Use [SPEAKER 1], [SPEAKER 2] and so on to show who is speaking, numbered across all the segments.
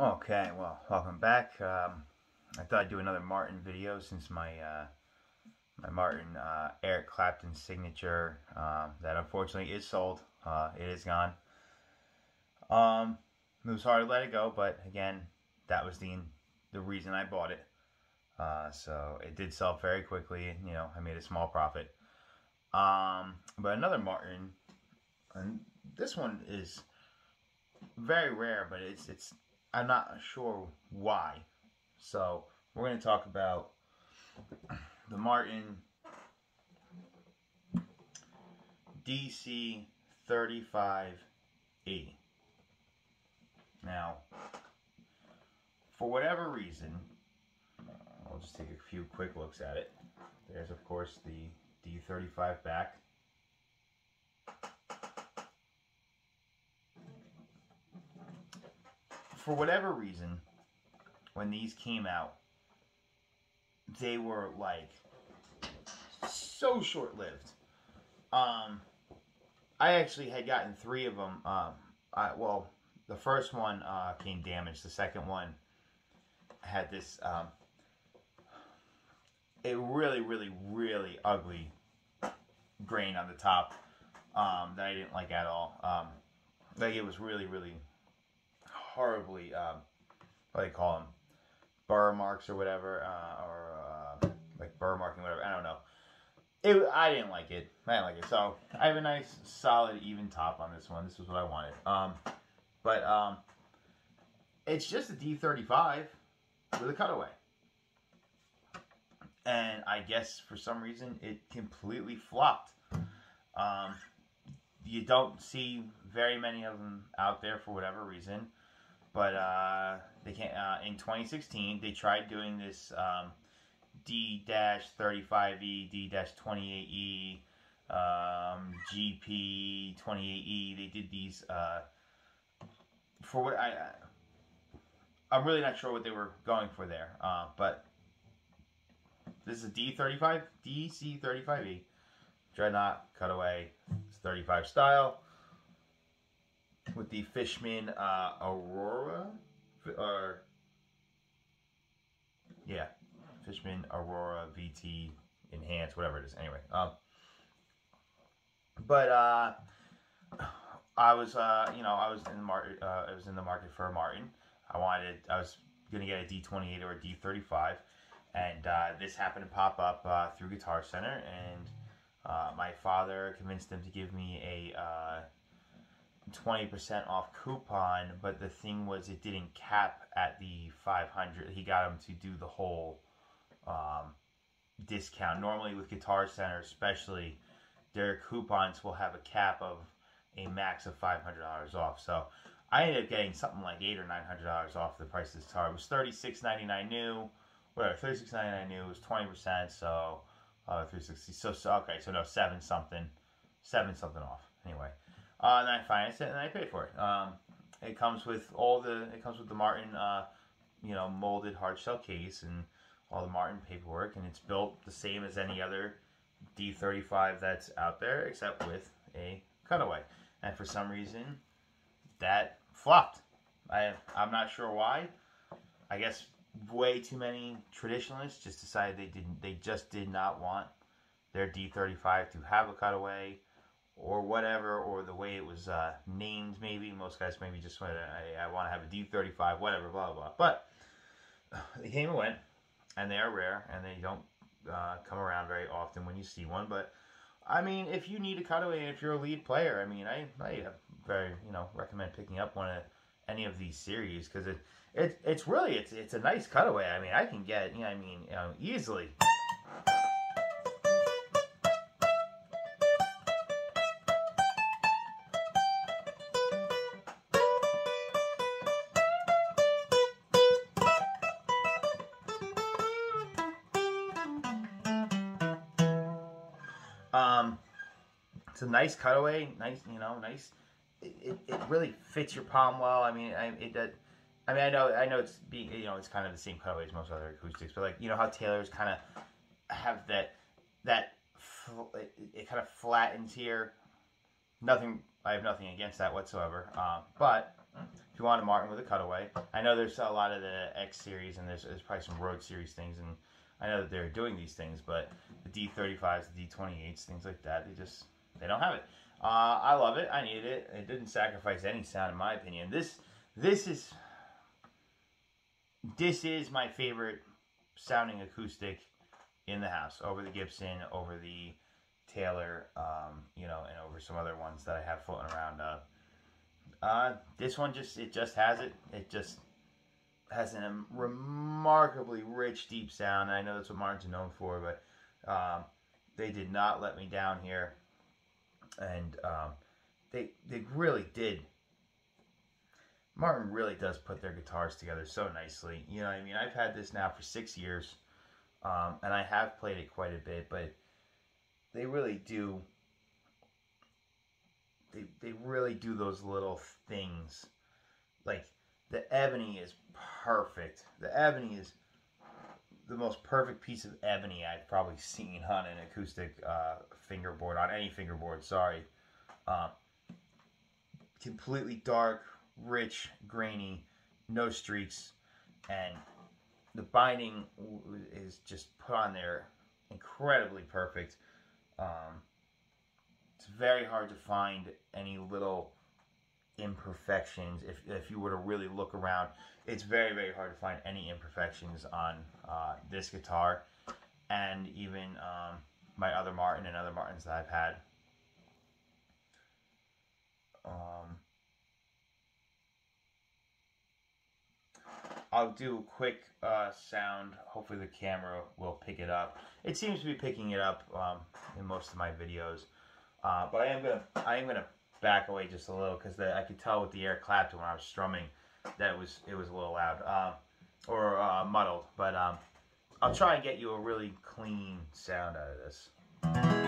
[SPEAKER 1] Okay, well, welcome back. Um, I thought I'd do another Martin video since my uh, my Martin uh, Eric Clapton signature um, that unfortunately is sold. Uh, it is gone. Um, it was hard to let it go, but again, that was the the reason I bought it. Uh, so it did sell very quickly, and you know I made a small profit. Um, but another Martin, and this one is very rare, but it's it's I'm not sure why. So we're going to talk about the Martin DC35E. Now, for whatever reason, I'll just take a few quick looks at it. There's, of course, the D35 back. For whatever reason, when these came out, they were like so short lived. Um, I actually had gotten three of them. Um, I, well, the first one uh, came damaged. The second one had this um, a really, really, really ugly grain on the top um, that I didn't like at all. Um, like it was really, really horribly, um, what do they call them, burr marks or whatever, uh, or uh, like burr marking, whatever. I don't know. It, I didn't like it. I didn't like it. So I have a nice, solid, even top on this one. This was what I wanted. Um, but um, it's just a D35 with a cutaway. And I guess for some reason it completely flopped. Um, you don't see very many of them out there for whatever reason. But uh, they can't. Uh, in 2016, they tried doing this um, D-35E, D-28E, um, GP-28E. They did these uh, for what I. I'm really not sure what they were going for there, uh, but this is a D35, DC35E, Dreadnought Cutaway, 35 style with the Fishman uh, Aurora, or yeah, Fishman Aurora VT Enhanced, whatever it is. Anyway, um, but uh, I was, uh, you know, I was in the market. Uh, I was in the market for a Martin. I wanted, I was gonna get a D28 or a D35, and uh, this happened to pop up uh, through Guitar Center, and uh, my father convinced them to give me a uh, 20% off coupon, but the thing was it didn't cap at the 500. He got him to do the whole um, discount. Normally with Guitar Center, especially, their coupons will have a cap of a max of $500 off. So I ended up getting something like eight or nine hundred dollars off the price of this guitar. It was thirty six ninety nine new, whatever thirty six ninety nine new was twenty percent. So uh, three sixty. So, so okay, so no seven something, seven something off. Anyway, uh, and I financed it and I paid for it. Um, it comes with all the it comes with the Martin, uh, you know, molded hard shell case and all the Martin paperwork, and it's built the same as any other D35 that's out there, except with a cutaway. And for some reason, that flopped. I I'm not sure why. I guess way too many traditionalists just decided they didn't. They just did not want their D35 to have a cutaway or whatever, or the way it was uh, named, maybe. Most guys maybe just went, I, I want to have a D35, whatever, blah, blah. But they came and went, and they are rare, and they don't uh, come around very often when you see one. But, I mean, if you need a cutaway, and if you're a lead player, I mean, I, I very, you know, recommend picking up one of any of these series, because it, it, it's really, it's, it's a nice cutaway. I mean, I can get, you know, I mean, you know, easily Um, it's a nice cutaway, nice, you know, nice. It, it, it really fits your palm well. I mean, I, it, that, I mean, I know, I know it's being, you know, it's kind of the same cutaway as most other acoustics, but like, you know how Taylors kind of have that, that, it, it kind of flattens here. Nothing, I have nothing against that whatsoever. Um, but if you want a Martin with a cutaway, I know there's a lot of the X series and there's, there's probably some Road series things, and I know that they're doing these things, but the D35s, the D28s, things like that, they just they don't have it. Uh, I love it. I need it. It didn't sacrifice any sound, in my opinion. This this is this is my favorite sounding acoustic in the house over the Gibson, over the Taylor, um, you know, and over some other ones that I have floating around. Uh, uh, this one just it just has it. It just has a remarkably rich, deep sound. I know that's what Martin's known for, but um, they did not let me down here, and um, they they really did. Martin really does put their guitars together so nicely. You know, I mean, I've had this now for six years, um, and I have played it quite a bit, but they really do. They they really do those little things, like the ebony is perfect. The ebony is the most perfect piece of ebony I've probably seen on an acoustic uh, fingerboard, on any fingerboard, sorry. Um, completely dark, rich, grainy, no streaks, and the binding is just put on there incredibly perfect. Um, it's very hard to find any little imperfections. If, if you were to really look around, it's very, very hard to find any imperfections on uh, this guitar and even um, my other Martin and other Martins that I've had. Um, I'll do a quick uh, sound. Hopefully the camera will pick it up. It seems to be picking it up um, in most of my videos. Uh, but I am gonna I am gonna back away just a little because I could tell with the air clapped when I was strumming that it was it was a little loud uh, or uh, muddled. But um, I'll try and get you a really clean sound out of this.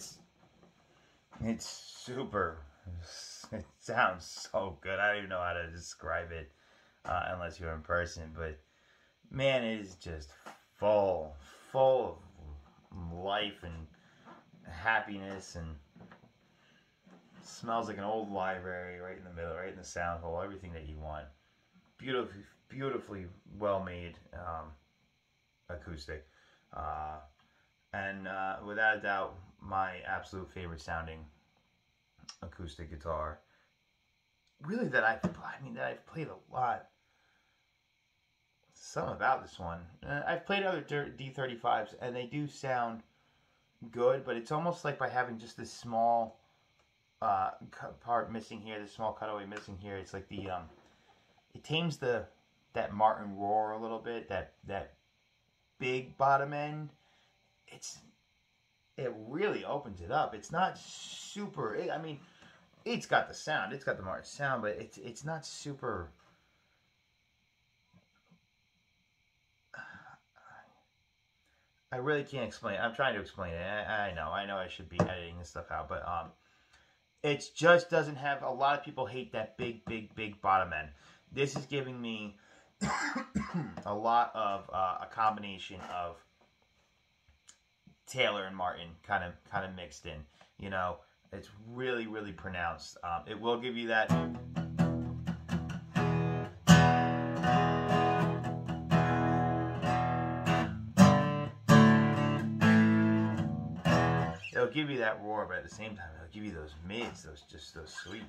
[SPEAKER 1] It's it's super. It sounds so good. I don't even know how to describe it uh, unless you're in person. But man, it is just full, full of life and happiness, and smells like an old library right in the middle, right in the sound hole. Everything that you want. Beautifully, beautifully well made um, acoustic. Uh, and uh, without a doubt, my absolute favorite sounding acoustic guitar. Really, that I've I mean that I've played a lot. Some about this one. Uh, I've played other D35s, and they do sound good, but it's almost like by having just this small uh, part missing here, this small cutaway missing here, it's like the um, it tames the that Martin roar a little bit, that that big bottom end. It's it really opens it up. It's not super. I mean, it's got the sound. It's got the Martin sound, but it's it's not super. I really can't explain. It. I'm trying to explain it. I, I, know. I know. I should be editing this stuff out, but um, it just doesn't have. A lot of people hate that big, big, big bottom end. This is giving me a lot of uh, a combination of Taylor and Martin kind of kind of mixed in. You know, it's really really pronounced. Um, it will give you that. It'll give you that roar, but at the same time, it'll give you those mids, those just those sweet.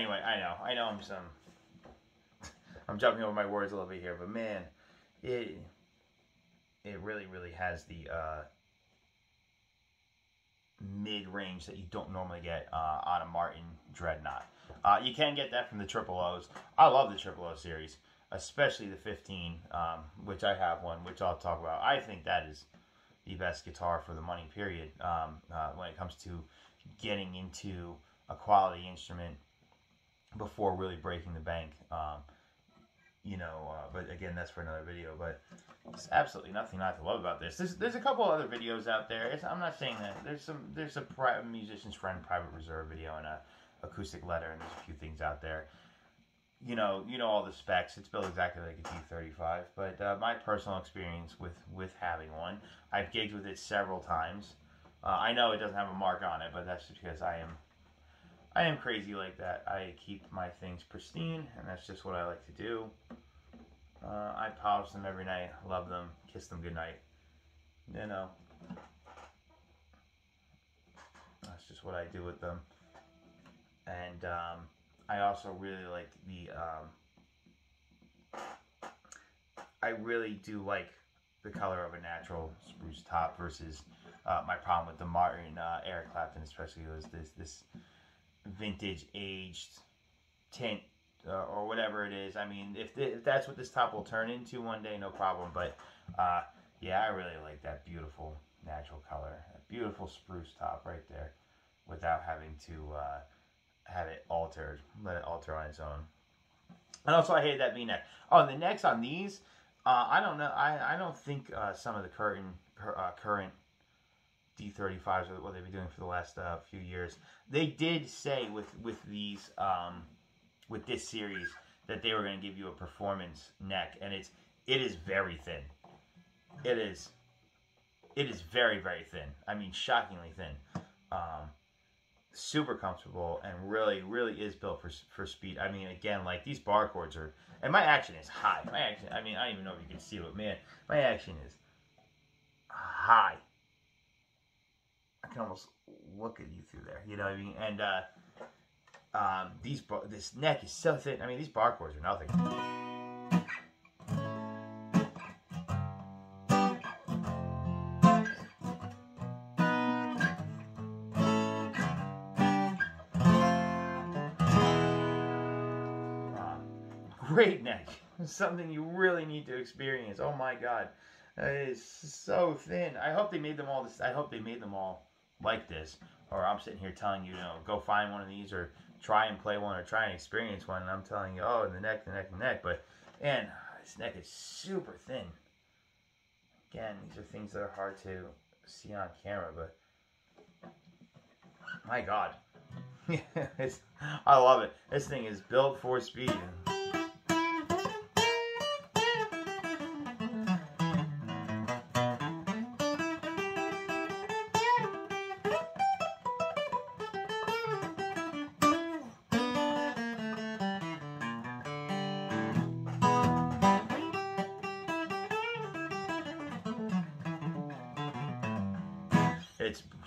[SPEAKER 1] Anyway, I know, I know I'm some, I'm jumping over my words a little bit here, but man, it, it really, really has the uh, mid range that you don't normally get uh, on a Martin Dreadnought. Uh, you can get that from the Triple O's. I love the Triple O series, especially the 15, um, which I have one, which I'll talk about. I think that is the best guitar for the money period um, uh, when it comes to getting into a quality instrument before really breaking the bank. Um, you know, uh, but again, that's for another video. But there's absolutely nothing not to love about this. There's, there's a couple other videos out there. It's, I'm not saying that. There's some there's a private musician's friend private reserve video and a acoustic letter, and there's a few things out there. You know, you know all the specs. It's built exactly like a D35. But uh, my personal experience with with having one, I've gigged with it several times. Uh, I know it doesn't have a mark on it, but that's because I am I am crazy like that. I keep my things pristine, and that's just what I like to do. Uh, I polish them every night, love them, kiss them goodnight. You know, that's just what I do with them. And um, I also really like the. Um, I really do like the color of a natural spruce top versus uh, my problem with the Martin uh, Eric Clapton, especially was this this vintage aged tint uh, or whatever it is. I mean, if, th- if that's what this top will turn into one day, no problem. But uh, yeah, I really like that beautiful natural color, that beautiful spruce top right there, without having to uh, have it altered, let it alter on its own. And also, I hated that V-neck. Oh, the necks on these, uh, I don't know. I, I don't think uh, some of the current uh, current D35s or what they've been doing for the last uh, few years. They did say with with these um, with this series that they were going to give you a performance neck, and it's it is very thin. It is it is very very thin. I mean, shockingly thin. Um, super comfortable and really really is built for for speed. I mean, again, like these bar chords are, and my action is high. My action, I mean, I don't even know if you can see it, man. My action is high can almost look at you through there. You know what I mean? And uh, um, these this neck is so thin. I mean, these bar chords are nothing. Um, great neck. Something you really need to experience. Oh my god. It is so thin. I hope they made them all this. I hope they made them all like this, or I'm sitting here telling you, you know, go find one of these or try and play one or try and experience one, and I'm telling you, oh, the neck, the neck, the neck. But, and uh, this neck is super thin. Again, these are things that are hard to see on camera, but my God. I love it. This thing is built for speed.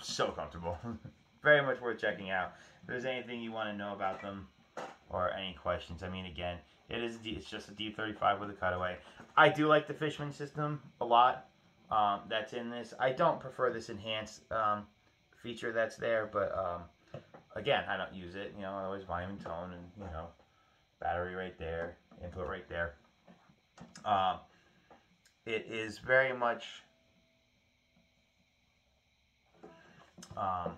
[SPEAKER 1] So comfortable. Very much worth checking out. If there's anything you want to know about them or any questions, I mean, again, it is it's just a D35 with a cutaway. I do like the Fishman system a lot. Um, that's in this. I don't prefer this enhanced um, feature that's there, but um, again, I don't use it. You know, I always volume and tone, and you know, battery right there, input right there. Um, it is very much um,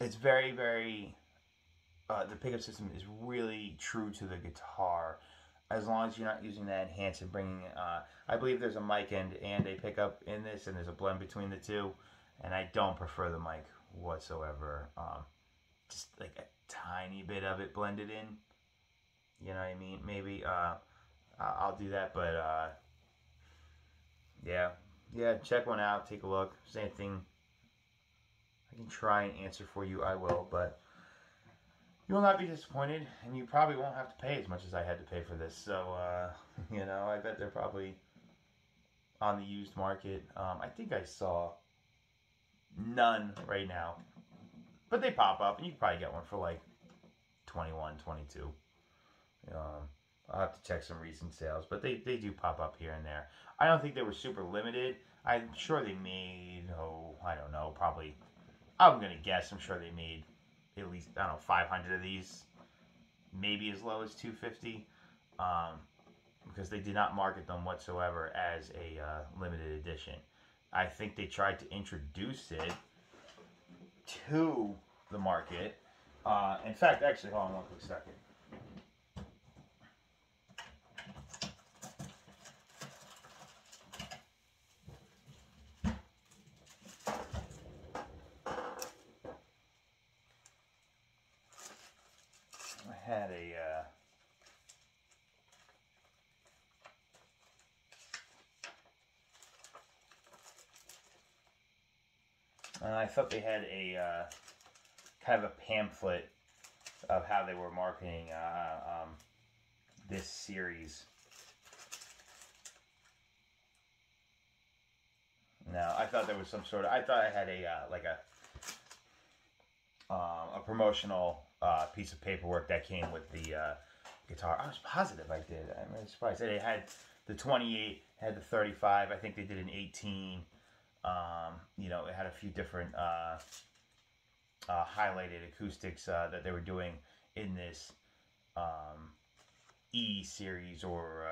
[SPEAKER 1] it's very very uh, the pickup system is really true to the guitar. As long as you're not using that enhance and bringing uh, I believe there's a mic end and a pickup in this and there's a blend between the two. And I don't prefer the mic whatsoever. Um, just like a tiny bit of it blended in. You know what I mean? Maybe uh, I'll do that but uh, yeah yeah check one out take a look same thing I can try and answer for you I will but you will not be disappointed, and you probably won't have to pay as much as I had to pay for this. So, uh, you know, I bet they're probably on the used market. Um, I think I saw none right now, but they pop up, and you can probably get one for like 21, 22. Um, I'll have to check some recent sales, but they, they do pop up here and there. I don't think they were super limited. I'm sure they made, oh, I don't know, probably, I'm going to guess, I'm sure they made at least I don't know 500 of these, maybe as low as 250, um, because they did not market them whatsoever as a uh, limited edition. I think they tried to introduce it to the market. Uh, in fact, actually, hold on one quick second. had a uh, and I thought they had a uh, kind of a pamphlet of how they were marketing uh, um, this series. No, I thought there was some sort of. I thought I had a uh, like a um, a promotional uh, piece of paperwork that came with the uh, guitar. I was positive I did. I'm really surprised. They had the 28, had the 35. I think they did an 18. Um, you know, it had a few different uh, uh highlighted acoustics uh, that they were doing in this um, E series or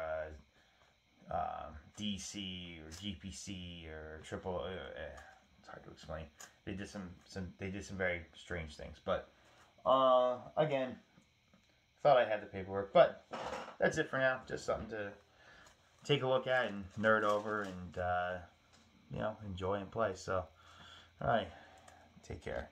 [SPEAKER 1] uh, um, DC or GPC or triple. Eh, it's hard to explain. They did some, some they did some very strange things, but uh, again, thought I had the paperwork, but that's it for now. Just something to take a look at and nerd over and, uh, you know, enjoy and play. So, all right, take care.